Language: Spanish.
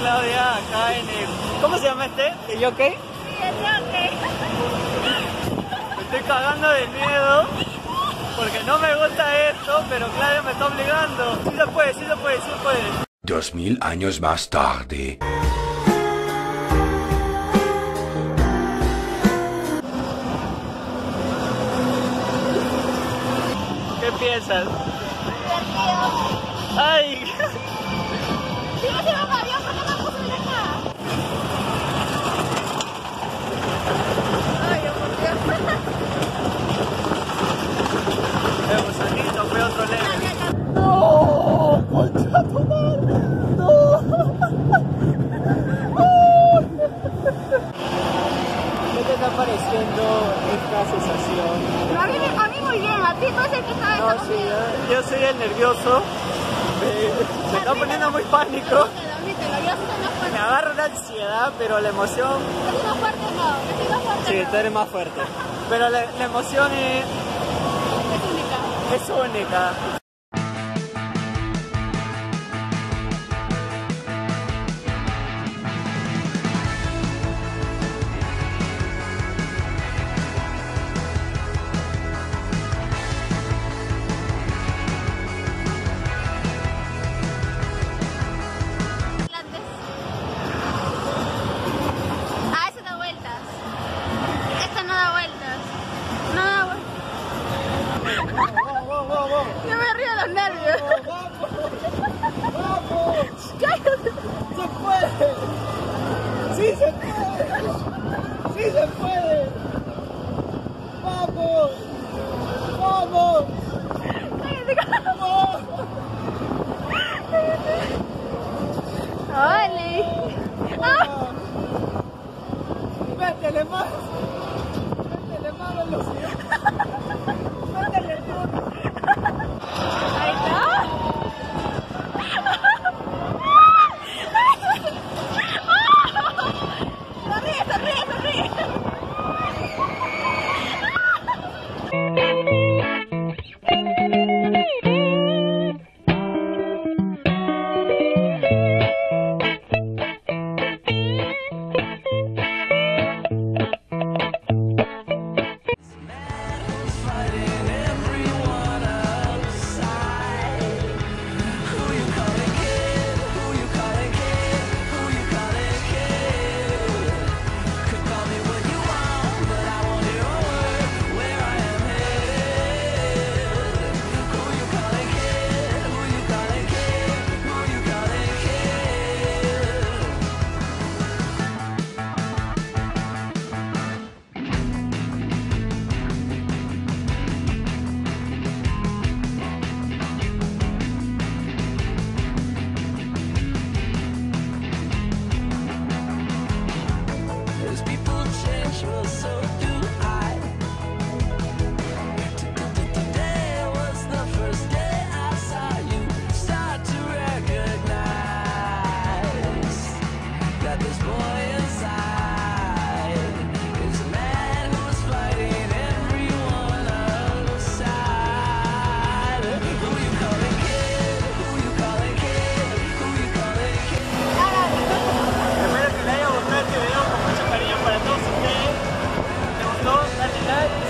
Claudia, acá en el... ¿Cómo se llama este? ¿El jockey? Sí, el jockey. Me estoy cagando de miedo porque no me gusta esto, pero Claudia me está obligando. Sí se puede, sí se puede, sí se puede. Dos mil años más tarde. ¿Qué piensas? ¡Ay! Sí, ¿por qué no acá? Ay, Dios mío. El gusanito fue otro leve. ¡No! ¿Qué te está pareciendo esta sensación? A mí, me- a mí muy bien, a ti está No, sí, yo, yo soy el nervioso. Me, me está poniendo muy pánico. Me agarra una ansiedad, pero la emoción... Más fuerte, no. Más fuerte. Sí, tú eres más fuerte. Pero la, la emoción es, Es única. es única. los nervios. ¡Vamos! ¡Vamos! ¡Cállate! ¡Se puede! ¡Sí se puede! ¡Sí se puede! ¡Vamos! ¡Vamos! ¡Vamos! ¡Ole! ¡Ah! ¡Métele más! ¡Métele más velocidad! 来。